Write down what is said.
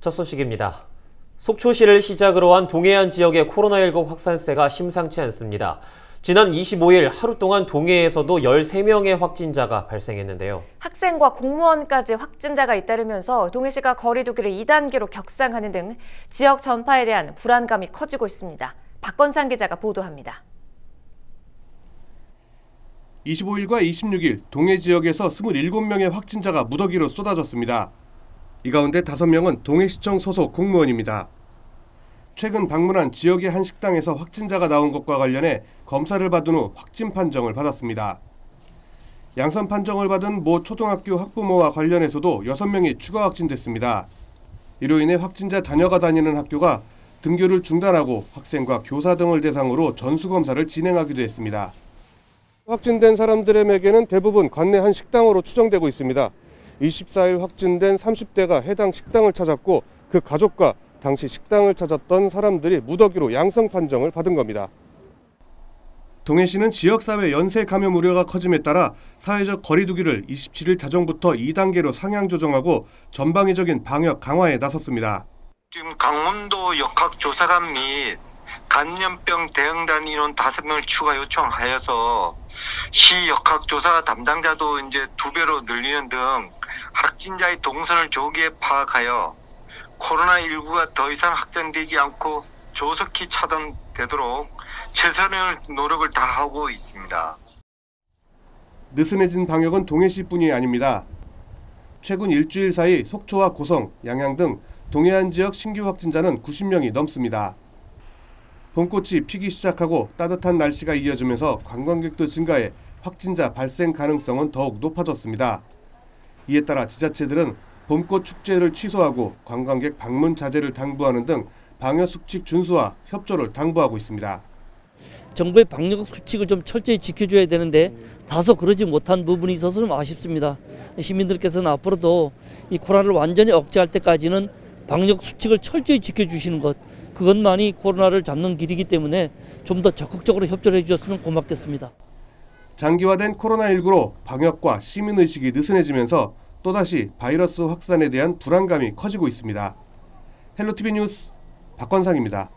첫 소식입니다. 속초시를 시작으로 한 동해안 지역의 코로나19 확산세가 심상치 않습니다. 지난 25일 하루 동안 동해에서도 13명의 확진자가 발생했는데요. 학생과 공무원까지 확진자가 잇따르면서 동해시가 거리두기를 2단계로 격상하는 등 지역 전파에 대한 불안감이 커지고 있습니다. 박건상 기자가 보도합니다. 25일과 26일 동해 지역에서 27명의 확진자가 무더기로 쏟아졌습니다. 이 가운데 5명은 동해시청 소속 공무원입니다. 최근 방문한 지역의 한 식당에서 확진자가 나온 것과 관련해 검사를 받은 후 확진 판정을 받았습니다. 양선 판정을 받은 모 초등학교 학부모와 관련해서도 6명이 추가 확진됐습니다. 이로 인해 확진자 자녀가 다니는 학교가 등교를 중단하고 학생과 교사 등을 대상으로 전수검사를 진행하기도 했습니다. 확진된 사람들에게는 대부분 관내 한 식당으로 추정되고 있습니다. 24일 확진된 30대가 해당 식당을 찾았고 그 가족과 당시 식당을 찾았던 사람들이 무더기로 양성 판정을 받은 겁니다. 동해시는 지역사회 연쇄 감염 우려가 커짐에 따라 사회적 거리두기를 27일 자정부터 2단계로 상향 조정하고 전방위적인 방역 강화에 나섰습니다. 지금 강원도 역학조사관 및 감염병 대응단 인원 5명을 추가 요청하여서 시 역학조사 담당자도 이제 두 배로 늘리는 등 확진자의 동선을 조기에 파악하여 코로나19가 더 이상 확산되지 않고 조속히 차단되도록 최선의 노력을 다하고 있습니다. 느슨해진 방역은 동해시뿐이 아닙니다. 최근 일주일 사이 속초와 고성, 양양 등 동해안 지역 신규 확진자는 90명이 넘습니다. 봄꽃이 피기 시작하고 따뜻한 날씨가 이어지면서 관광객도 증가해 확진자 발생 가능성은 더욱 높아졌습니다. 이에 따라 지자체들은 봄꽃 축제를 취소하고 관광객 방문 자제를 당부하는 등 방역 수칙 준수와 협조를 당부하고 있습니다. 정부의 방역 수칙을 좀 철저히 지켜줘야 되는데 다소 그러지 못한 부분이 있어서 좀 아쉽습니다. 시민들께서는 앞으로도 이 코로나를 완전히 억제할 때까지는 방역 수칙을 철저히 지켜주시는 것 그것만이 코로나를 잡는 길이기 때문에 좀 더 적극적으로 협조를 해주셨으면 고맙겠습니다. 장기화된 코로나19로 방역과 시민의식이 느슨해지면서 또다시 바이러스 확산에 대한 불안감이 커지고 있습니다. 헬로티비 뉴스 박건상입니다.